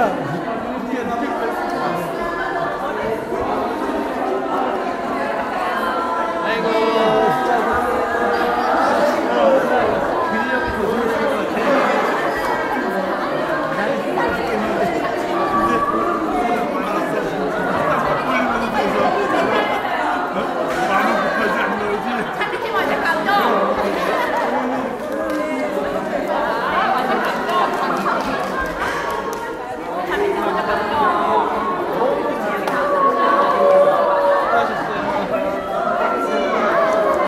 up.